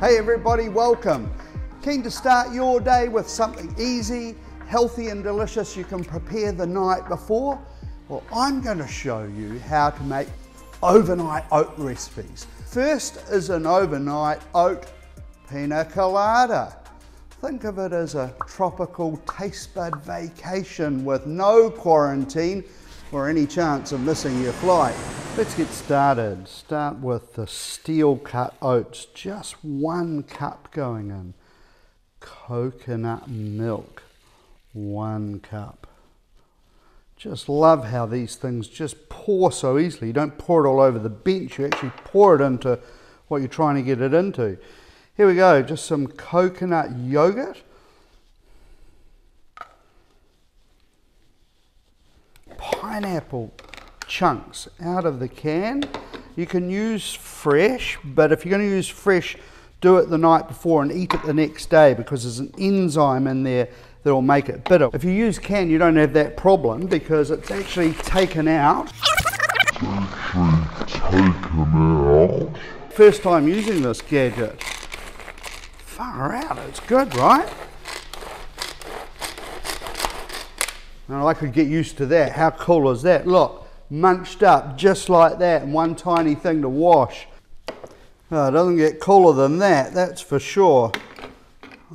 Hey everybody, welcome. Keen to start your day with something easy, healthy and delicious you can prepare the night before? Well, I'm going to show you how to make overnight oat recipes. First is an overnight oat pina colada. Think of it as a tropical taste bud vacation with no quarantine or any chance of missing your flight. Let's get started. Start with the steel cut oats, just one cup going in. Coconut milk, one cup. Just love how these things just pour so easily. You don't pour it all over the bench, you actually pour it into what you're trying to get it into. Here we go, just some coconut yogurt. Pineapple chunks out of the can. You can use fresh, but if you're going to use fresh, do it the night before and eat it the next day because there's an enzyme in there that will make it bitter. If you use can, you don't have that problem because it's actually taken out. Taken out. First time using this gadget. Far out, it's good, right? Now I could get used to that. How cool is that? Look, munched up just like that and one tiny thing to wash. Oh, it doesn't get cooler than that, that's for sure.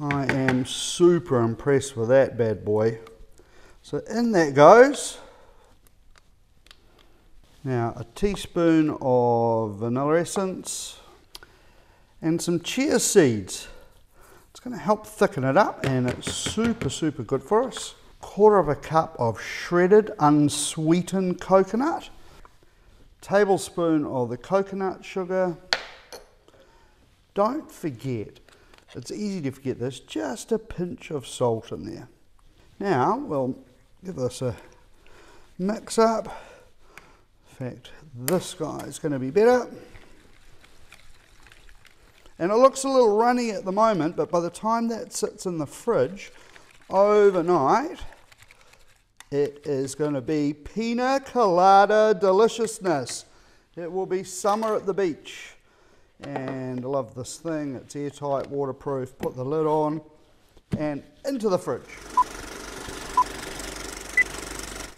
I am super impressed with that bad boy. So in that goes. Now a teaspoon of vanilla essence and some chia seeds. It's going to help thicken it up and it's super, super good for us. Quarter of a cup of shredded unsweetened coconut. Tablespoon of the coconut sugar. Don't forget, it's easy to forget this, just a pinch of salt in there. Now we'll give this a mix up. In fact, this guy is going to be better. And it looks a little runny at the moment, but by the time that sits in the fridge overnight, it is going to be pina colada deliciousness. It will be summer at the beach. And I love this thing. It's airtight, waterproof. Put the lid on and into the fridge.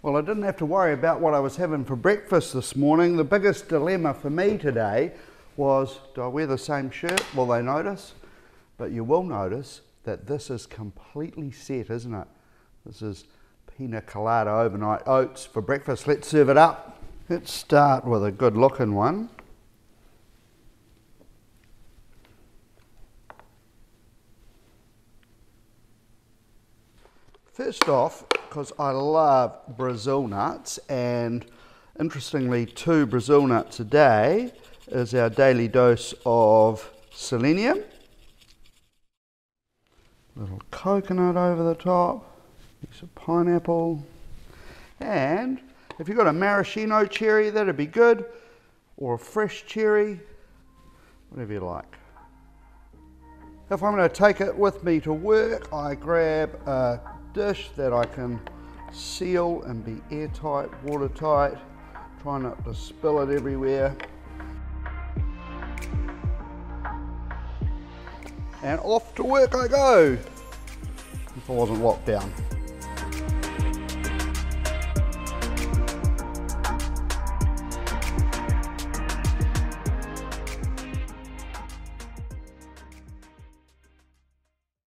Well, I didn't have to worry about what I was having for breakfast this morning. The biggest dilemma for me today was do I wear the same shirt? Will they notice? But you will notice that this is completely set, isn't it? This is pina colada overnight oats for breakfast. Let's serve it up. Let's start with a good looking one. First off, because I love Brazil nuts, and interestingly, two Brazil nuts a day is our daily dose of selenium. Little coconut over the top, piece of pineapple, and if you've got a maraschino cherry, that'd be good, or a fresh cherry, whatever you like. If I'm going to take it with me to work, I grab a dish that I can seal and be airtight, watertight. Try not to spill it everywhere. And off to work I go, if I wasn't locked down.